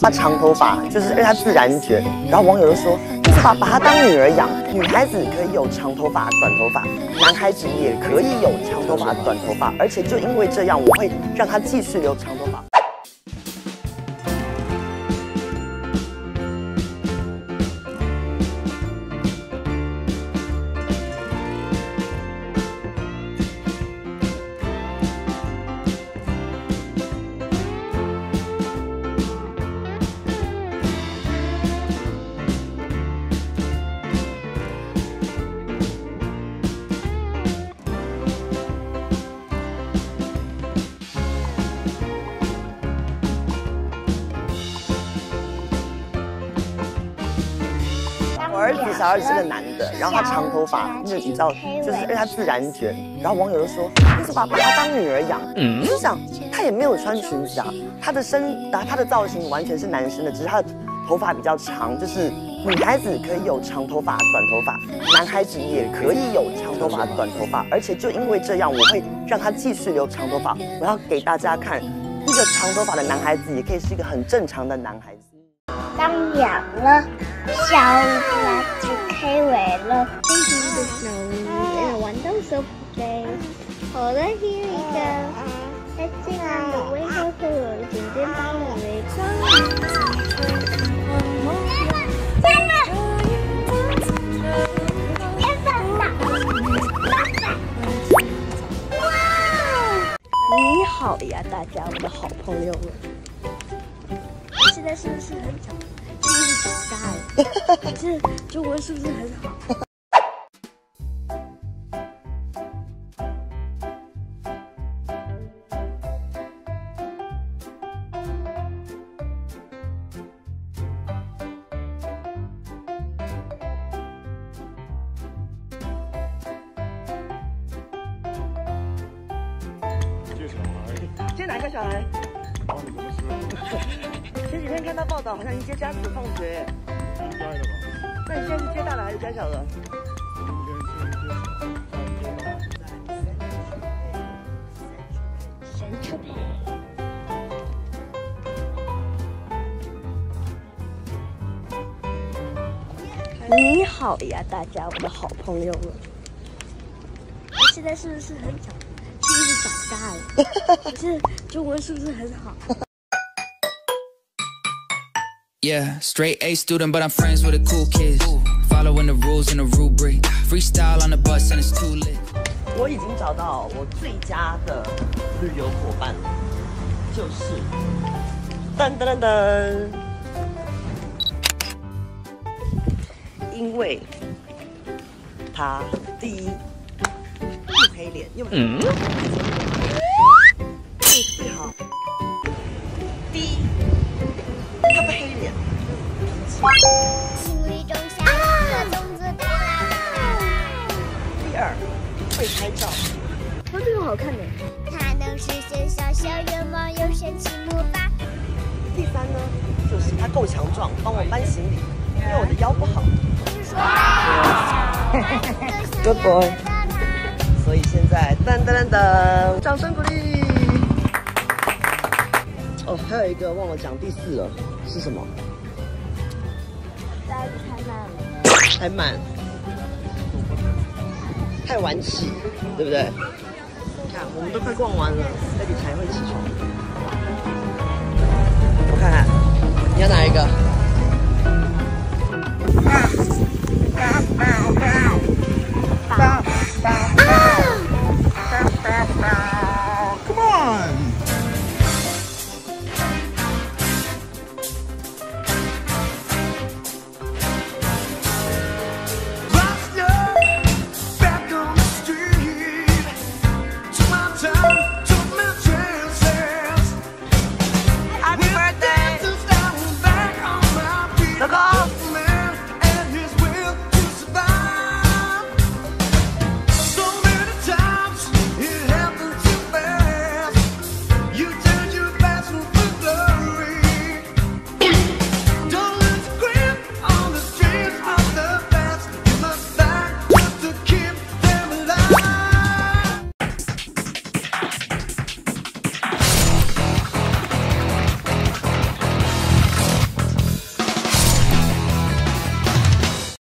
他长头发就是因为她自然卷，然后网友就说，就是把把他当女儿养，女孩子可以有长头发、短头发，男孩子也可以有长头发、短头发，而且就因为这样，我会让他继续留长儿子小儿子是个男的，然后他长头发，那你知道，就是让他自然卷，然后网友就说，你怎么把他当女儿养？我就想，他也没有穿裙子啊，他的身啊，他的造型完全是男生的，只是他的头发比较长，就是女孩子可以有长头发、短头发，男孩子也可以有长头发、短头发，而且就因为这样，我会让他继续留长头发。我要给大家看，一个长头发的男孩子也可以是一个很正常的男孩子。当养了小鸭子开尾了，飞行的时候，玩到手飞，好了，here we go，在进来的微笑会有点点帮我围天哪！别放大！你好呀，大家，我的好朋友们。是不是很长？就是长大了。这中文是不是很好？接哪个小孩？前几天看到报道，好像已经接家子放学。应该的吧？那你现在是接大的还是接小的？你好呀，大家，我的好朋友们。现在是不是很长？是不是长大了？是中文是不是很好？Yeah, straight A student, but I'm friends with the cool kids. Following the rules and the rubric. Freestyle on the bus and it's too lit. 我已经找到我最佳的旅游伙伴了，就是噔噔噔噔，因为他第一不黑脸，又嗯， 好看的。它能实现小小愿望，有神奇魔法。第三呢就是他够强壮，帮我搬行李，因为我的腰不好。Good boy。所以现在噔噔噔噔，掌声鼓励。哦，还有一个忘了讲第四了，是什么？大家太慢了。太慢，太晚起，对不对？看，我们都快逛完了那里才会起床。